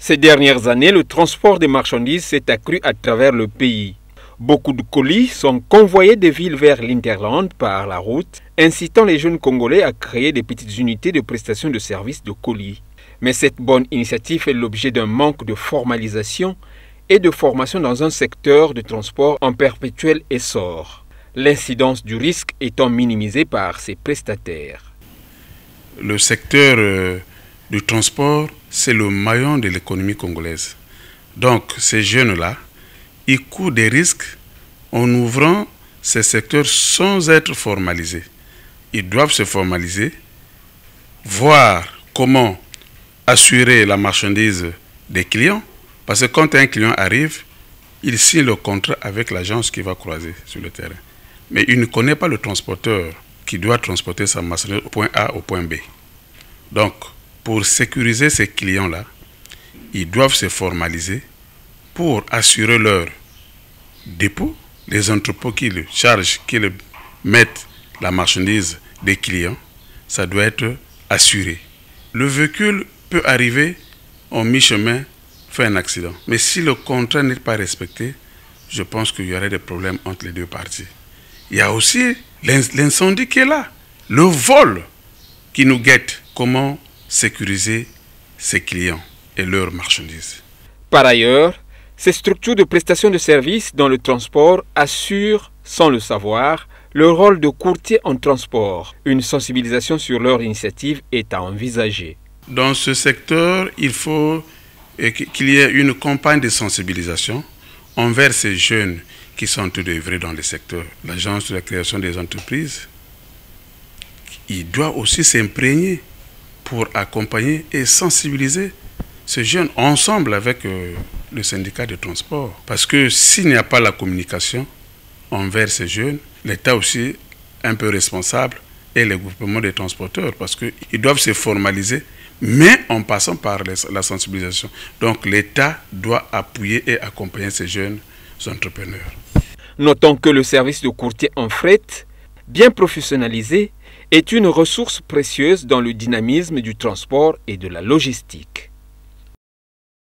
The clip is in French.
Ces dernières années, le transport des marchandises s'est accru à travers le pays. Beaucoup de colis sont convoyés des villes vers l'Interland par la route, incitant les jeunes Congolais à créer des petites unités de prestation de services de colis. Mais cette bonne initiative est l'objet d'un manque de formalisation et de formation dans un secteur de transport en perpétuel essor, l'incidence du risque étant minimisée par ces prestataires. Le secteur euh, du transport, c'est le maillon de l'économie congolaise. Donc ces jeunes-là, ils courent des risques en ouvrant ces secteurs sans être formalisés. Ils doivent se formaliser, voir comment assurer la marchandise des clients, parce que quand un client arrive, il signe le contrat avec l'agence qui va croiser sur le terrain. Mais il ne connaît pas le transporteur qui doit transporter sa marchandise au point A au point B. Donc, pour sécuriser ces clients-là, ils doivent se formaliser pour assurer leur dépôt, les entrepôts qui le chargent, qui le mettent la marchandise des clients, ça doit être assuré. Le véhicule peut arriver en mi-chemin, faire un accident. Mais si le contrat n'est pas respecté, je pense qu'il y aurait des problèmes entre les deux parties. Il y a aussi l'incendie qui est là, le vol qui nous guette. Comment sécuriser ses clients et leurs marchandises. Par ailleurs, ces structures de prestation de services dans le transport assurent, sans le savoir, le rôle de courtier en transport. Une sensibilisation sur leur initiative est à envisager. Dans ce secteur, il faut qu'il y ait une campagne de sensibilisation envers ces jeunes qui sont œuvrer dans le secteur. L'agence de la création des entreprises, il doit aussi s'imprégner pour accompagner et sensibiliser ces jeunes ensemble avec euh, le syndicat de transport. Parce que s'il n'y a pas la communication envers ces jeunes, l'État aussi un peu responsable et les groupements des transporteurs parce qu'ils doivent se formaliser, mais en passant par la sensibilisation. Donc l'État doit appuyer et accompagner ces jeunes entrepreneurs. Notons que le service de courtier en fret, bien professionnalisé, est une ressource précieuse dans le dynamisme du transport et de la logistique.